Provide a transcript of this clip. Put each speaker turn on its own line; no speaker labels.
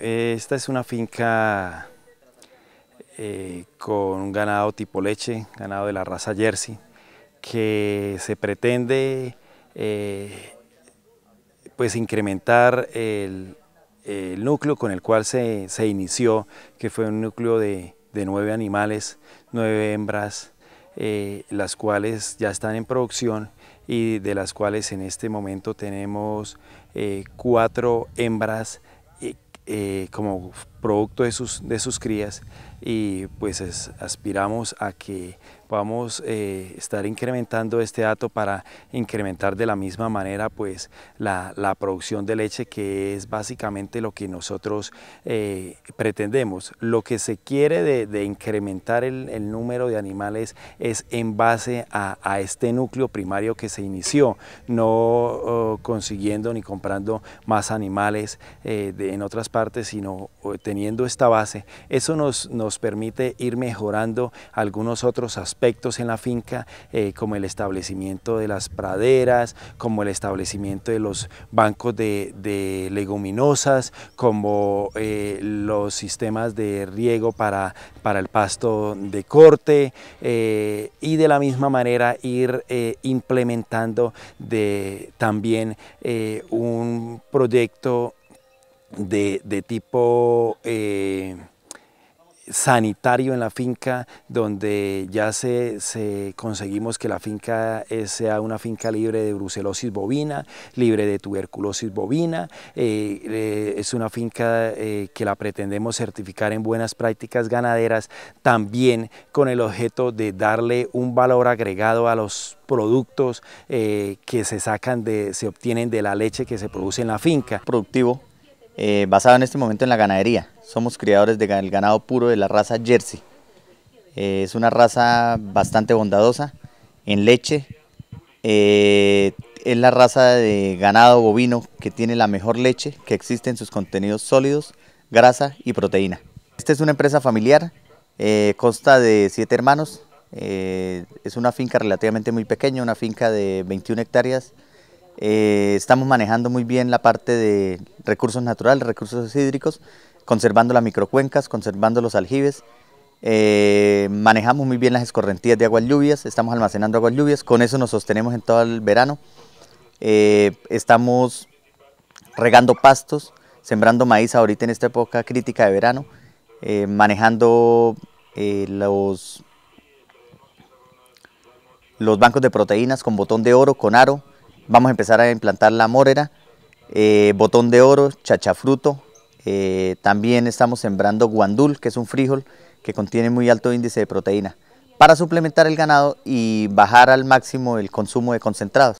Esta es una finca eh, con un ganado tipo leche, ganado de la raza Jersey, que se pretende eh, pues incrementar el, núcleo con el cual se, inició, que fue un núcleo de, nueve animales, nueve hembras, eh, las cuales ya están en producción y de las cuales en este momento tenemos cuatro hembras eh, como producto de sus, de sus crías y pues aspiramos a que podamos eh, estar incrementando este dato para incrementar de la misma manera pues la, producción de leche que es básicamente lo que nosotros eh, pretendemos. Lo que se quiere de, incrementar el, número de animales es en base a, este núcleo primario que se inició, no consiguiendo ni comprando más animales en otras partes, sino teniendo esta base. Eso nos, nos permite ir mejorando algunos otros aspectos en la finca, eh, como el establecimiento de las praderas, como el establecimiento de los bancos de, leguminosas, como eh, los sistemas de riego para, para el pasto de corte eh, y de la misma manera ir implementando también un proyecto de, tipo sanitario en la finca donde ya se, conseguimos que la finca sea una finca libre de brucelosis bovina, libre de tuberculosis bovina, eh, eh, es una finca eh, que la pretendemos certificar en buenas prácticas ganaderas, también con el objeto de darle un valor agregado a los productos que se sacan de, se obtienen de la leche que se produce en la finca.
Productivo eh, basado en este momento en la ganadería. Somos criadores del ganado puro de la raza Jersey. Eh, es una raza bastante bondadosa en leche. Eh, es la raza de ganado bovino que tiene la mejor leche que existe en sus contenidos sólidos, grasa y proteína. Esta es una empresa familiar, consta de siete hermanos. es una finca relativamente muy pequeña, una finca de 21 hectáreas eh, estamos manejando muy bien la parte de recursos naturales, recursos hídricos, conservando las microcuencas, conservando los aljibes. Eh, manejamos muy bien las escorrentías de aguas lluvias, estamos almacenando aguas lluvias, con eso nos sostenemos en todo el verano. Eh, estamos regando pastos, sembrando maíz ahorita en esta época crítica de verano, manejando los, los bancos de proteínas con botón de oro, con aro, Vamos a empezar a implantar la mórera, eh, botón de oro, chachafruto. Eh, también estamos sembrando guandul, que es un frijol que contiene muy alto índice de proteína, para suplementar el ganado y bajar al máximo el consumo de concentrados.